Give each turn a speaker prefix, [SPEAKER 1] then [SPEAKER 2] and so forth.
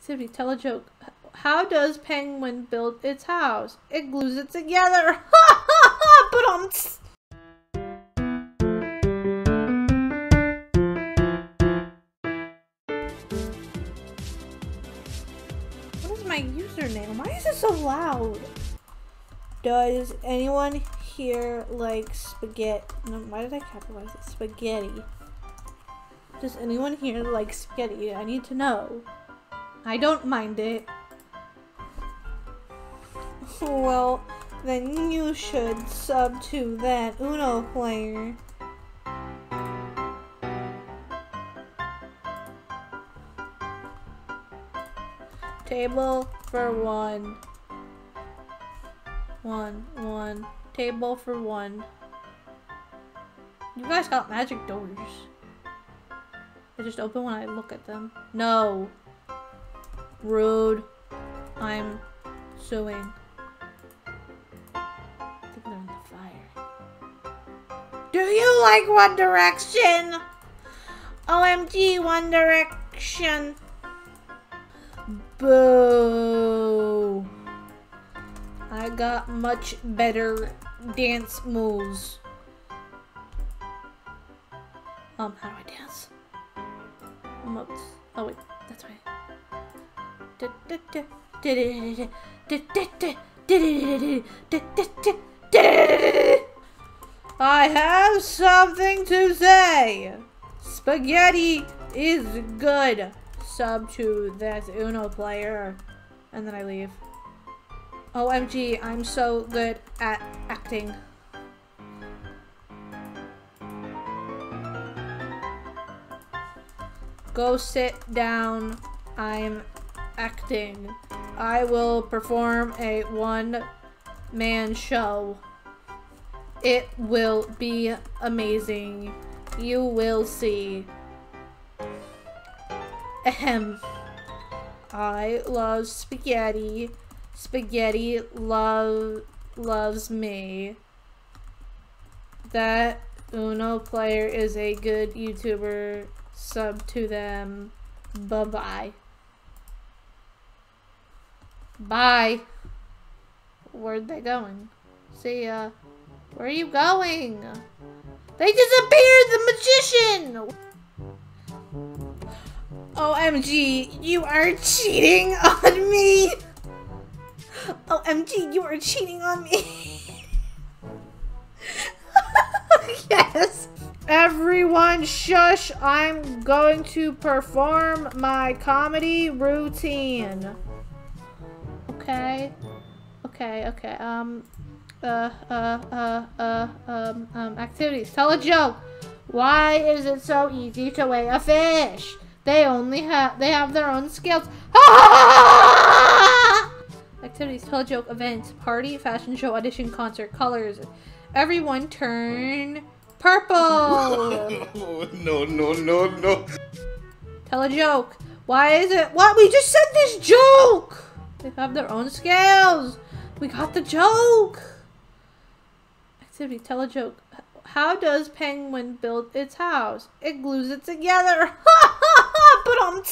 [SPEAKER 1] Activity, tell a joke. How does penguin build its house? It glues it together. Ha ha ha! but um. What is my username? Why is it so loud? Does anyone here like spaghetti? No, why did I capitalize it? Spaghetti. Does anyone here like spaghetti? I need to know. I don't mind it. Well, then you should sub to that Uno player. Table for one. One, one. Table for one. You guys got magic doors. They just open when I look at them. No. Rude. I'm fire. Do you like One Direction? OMG, One Direction. Boo. I got much better dance moves. Um, how do I dance? Modes. Oh wait, that's right. I have something to say. Spaghetti is good. Sub to this Uno player. And then I leave. OMG, I'm so good at acting. Go sit down. I'm acting. I will perform a one man show. It will be amazing. You will see. Ahem. I love spaghetti. Spaghetti love loves me. That Uno player is a good YouTuber. Sub to them. Bye bye bye. Where'd they going? See ya. Where are you going? They disappeared! The magician! OMG, you are cheating on me! OMG, you are cheating on me! yes! Everyone shush! I'm going to perform my comedy routine. Okay. Okay, okay. Um, uh, uh, uh, uh, um, um, activities. Tell a joke. Why is it so easy to weigh a fish? They only have, they have their own scales. activities. Tell a joke. Events. Party, fashion show, audition, concert, colors. Everyone turn purple.
[SPEAKER 2] no, no, no, no.
[SPEAKER 1] Tell a joke. Why is it? What? We just said this joke! Have their own scales. We got the joke. Activity. Tell a joke. How does penguin build its house? It glues it together. but um.